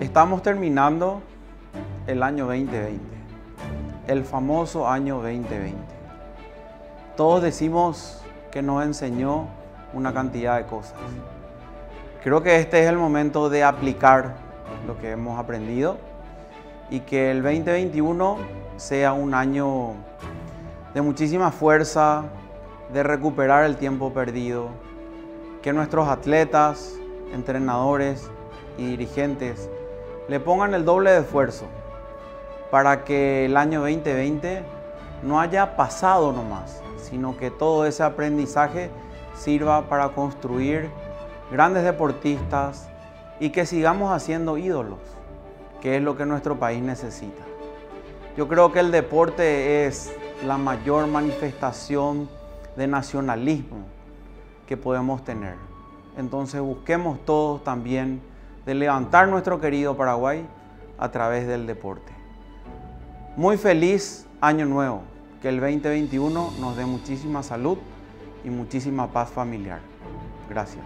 Estamos terminando el año 2020, el famoso año 2020. Todos decimos que nos enseñó una cantidad de cosas. Creo que este es el momento de aplicar lo que hemos aprendido y que el 2021 sea un año de muchísima fuerza, de recuperar el tiempo perdido, que nuestros atletas, entrenadores y dirigentes le pongan el doble de esfuerzo para que el año 2020 no haya pasado nomás, sino que todo ese aprendizaje sirva para construir grandes deportistas y que sigamos haciendo ídolos, que es lo que nuestro país necesita. Yo creo que el deporte es la mayor manifestación de nacionalismo que podemos tener. Entonces busquemos todos también de levantar nuestro querido Paraguay a través del deporte. Muy feliz año nuevo, que el 2021 nos dé muchísima salud y muchísima paz familiar. Gracias.